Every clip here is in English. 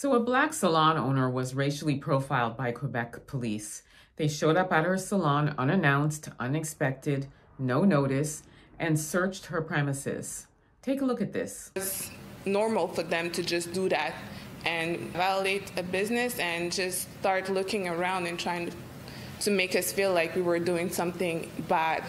So, a black salon owner was racially profiled by Quebec police. They showed up at her salon unannounced, unexpected, no notice, and searched her premises. Take a look at this. It's normal for them to just do that and violate a business and just start looking around and trying to, make us feel like we were doing something bad.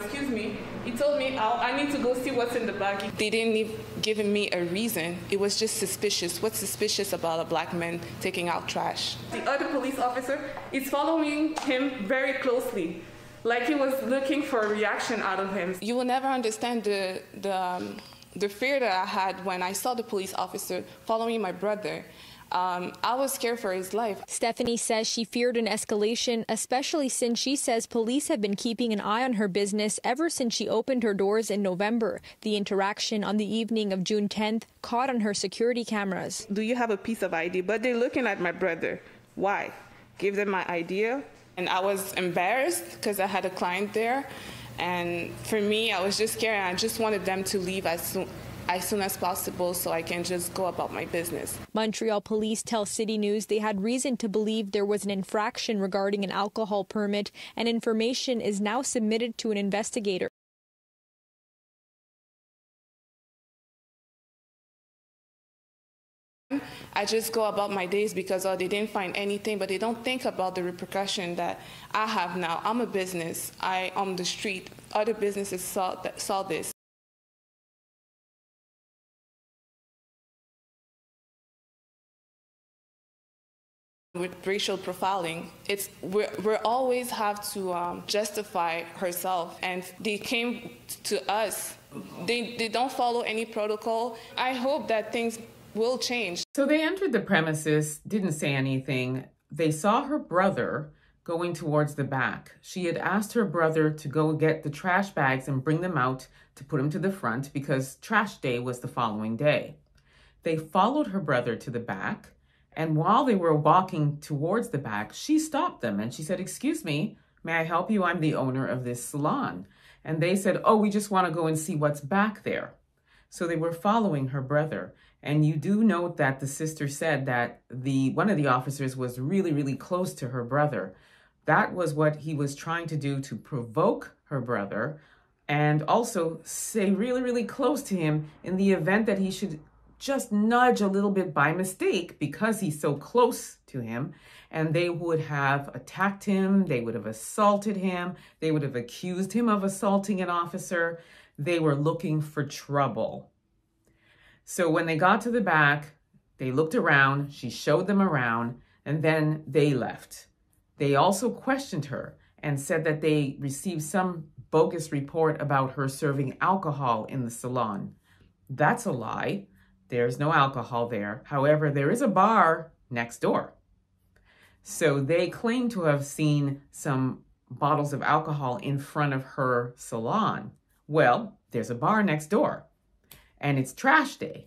Excuse me, he told me i need to go see what's in the bag. They didn't even give me a reason. It was just suspicious. What's suspicious about a black man taking out trash? The other police officer is following him very closely, like he was looking for a reaction out of him. You will never understand the, the, um, the fear that I had when I saw the police officer following my brother. Um, I was scared for his life. Stephanie says she feared an escalation, especially since she says police have been keeping an eye on her business ever since she opened her doors in November. The interaction on the evening of June 10th caught on her security cameras. Do you have a piece of ID? But they're looking at my brother. Why? Give them my idea. And I was embarrassed because I had a client there. And for me, I was just scared. I just wanted them to leave as soon as soon as possible so I can just go about my business. Montreal police tell City News they had reason to believe there was an infraction regarding an alcohol permit, and information is now submitted to an investigator. I just go about my days because oh, they didn't find anything, but they don't think about the repercussion that I have now. I'm a business. I on the street. Other businesses saw, saw this. With racial profiling it's we always have to um, justify herself. And they came to us. They, they don't follow any protocol. I hope that things will change. So they entered the premises didn't say anything. They saw her brother going towards the back. She had asked her brother to go get the trash bags and bring them out to put them to the front because trash day was the following day. They followed her brother to the back and while they were walking towards the back, she stopped them and she said, Excuse me, may I help you? I'm the owner of this salon. And they said, Oh, we just want to go and see what's back there. So they were following her brother. And you do note that the sister said that the one of the officers was really, really close to her brother. That was what he was trying to do to provoke her brother and also stay really, really close to him in the event that he should just nudge a little bit by mistake because he's so close to him and they would have attacked him, they would have assaulted him, they would have accused him of assaulting an officer. They were looking for trouble. So when they got to the back, they looked around, she showed them around, and then they left. They also questioned her and said that they received some bogus report about her serving alcohol in the salon. That's a lie. There's no alcohol there. However, there is a bar next door. So they claim to have seen some bottles of alcohol in front of her salon. Well, there's a bar next door and it's trash day.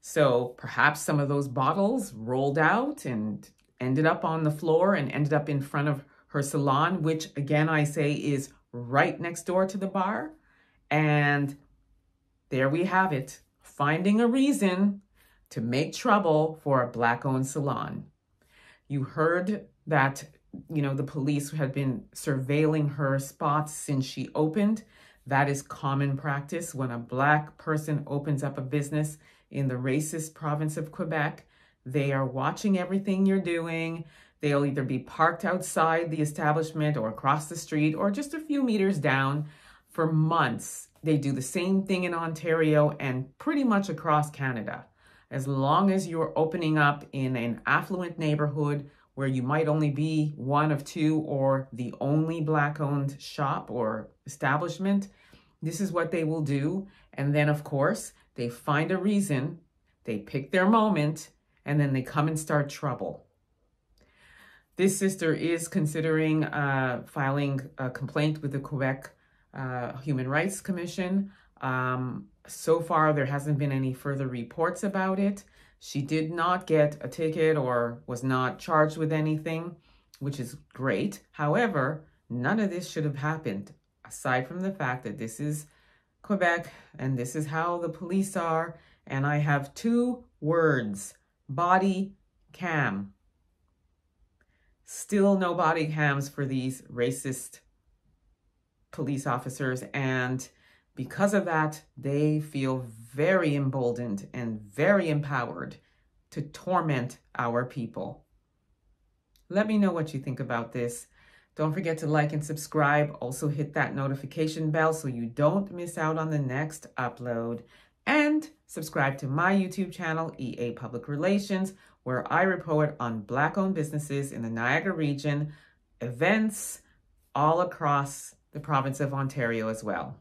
So perhaps some of those bottles rolled out and ended up on the floor and ended up in front of her salon, which again I say is right next door to the bar. And there we have it finding a reason to make trouble for a black owned salon. You heard that, you know, the police had been surveilling her spots since she opened. That is common practice when a black person opens up a business in the racist province of Quebec. They are watching everything you're doing. They'll either be parked outside the establishment or across the street or just a few meters down for months they do the same thing in Ontario and pretty much across Canada. As long as you're opening up in an affluent neighborhood where you might only be one of two or the only black owned shop or establishment, this is what they will do. And then, of course, they find a reason, they pick their moment, and then they come and start trouble. This sister is considering uh, filing a complaint with the Quebec uh, Human Rights Commission. Um, so far, there hasn't been any further reports about it. She did not get a ticket or was not charged with anything, which is great. However, none of this should have happened, aside from the fact that this is Quebec, and this is how the police are. And I have two words body cam. Still no body cams for these racist police officers. And because of that, they feel very emboldened and very empowered to torment our people. Let me know what you think about this. Don't forget to like and subscribe. Also, hit that notification bell so you don't miss out on the next upload. And subscribe to my YouTube channel, EA Public Relations, where I report on Black owned businesses in the Niagara region, events all across the province of Ontario as well.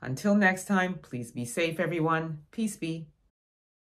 Until next time, please be safe, everyone. Peace be.